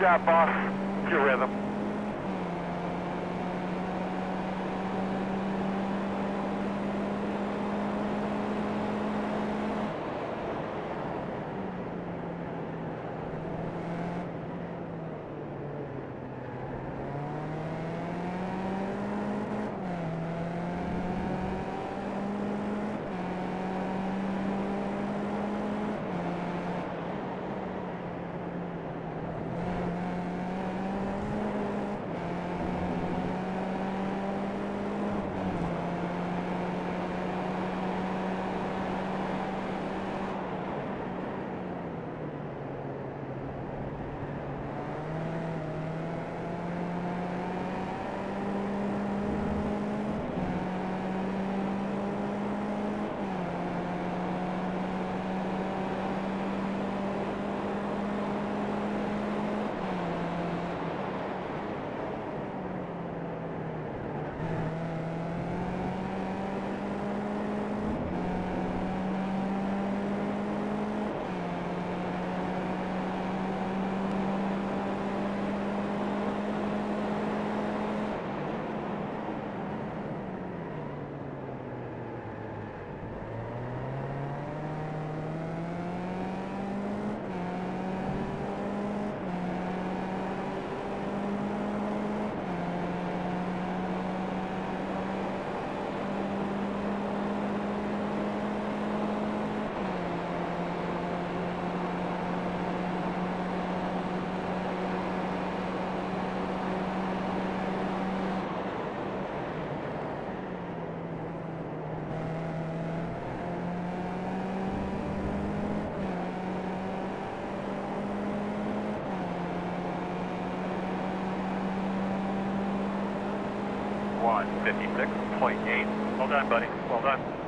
job, boss. Your rhythm. One fifty-six point eight. Well done, buddy. Well done.